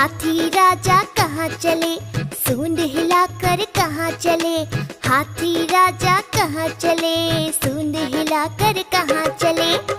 हाथी राजा कहाँ चले? सूंड हिलाकर कहाँ चले? हाथी राजा कहाँ चले? सूंड हिलाकर कहाँ चले?